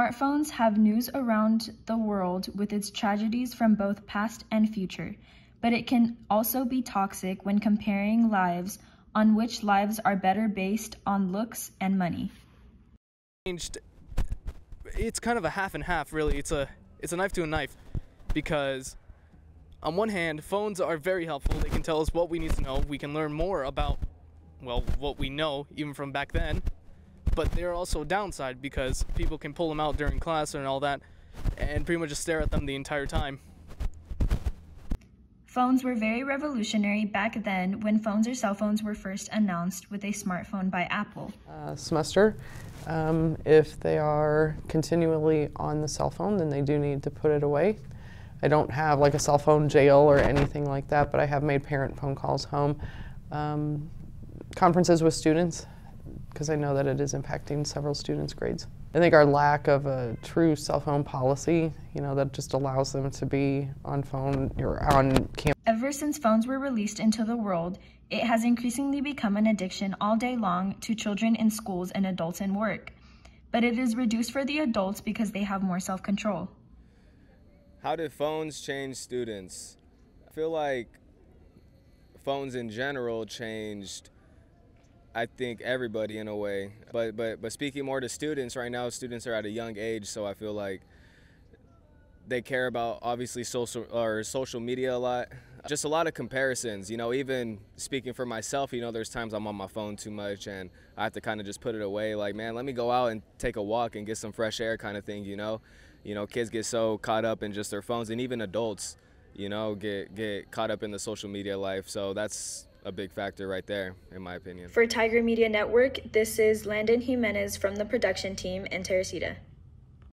Smartphones have news around the world with its tragedies from both past and future, but it can also be toxic when comparing lives on which lives are better based on looks and money. It's kind of a half and half, really. It's a it's a knife to a knife, because on one hand, phones are very helpful. They can tell us what we need to know. We can learn more about, well, what we know even from back then. But they're also a downside because people can pull them out during class and all that, and pretty much just stare at them the entire time. Phones were very revolutionary back then when phones or cell phones were first announced with a smartphone by Apple. Uh, semester. Um, if they are continually on the cell phone, then they do need to put it away. I don't have like a cell phone jail or anything like that, but I have made parent phone calls home. Um, conferences with students, because I know that it is impacting several students' grades. I think our lack of a true cell phone policy, you know, that just allows them to be on phone or on campus. Ever since phones were released into the world, it has increasingly become an addiction all day long to children in schools and adults in work. But it is reduced for the adults because they have more self control. How did phones change students? I feel like phones in general changed I think everybody in a way. But but but speaking more to students right now, students are at a young age, so I feel like they care about obviously social or social media a lot. Just a lot of comparisons, you know, even speaking for myself, you know, there's times I'm on my phone too much and I have to kind of just put it away like, man, let me go out and take a walk and get some fresh air kind of thing, you know. You know, kids get so caught up in just their phones and even adults, you know, get get caught up in the social media life. So that's a big factor right there, in my opinion. For Tiger Media Network, this is Landon Jimenez from the production team in Teresita.